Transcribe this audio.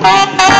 Música